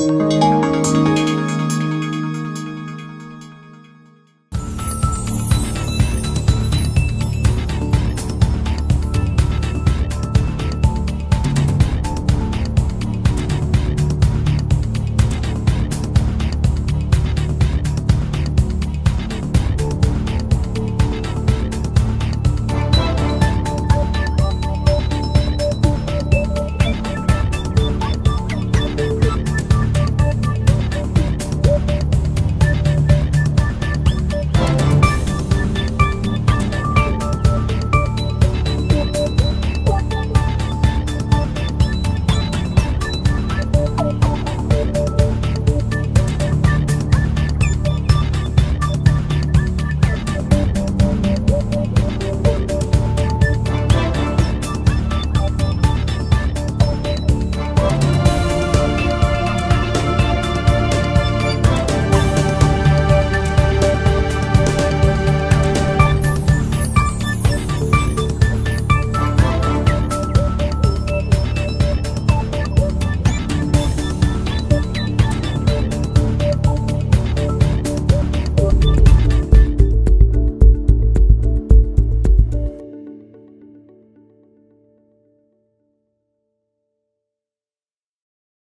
Música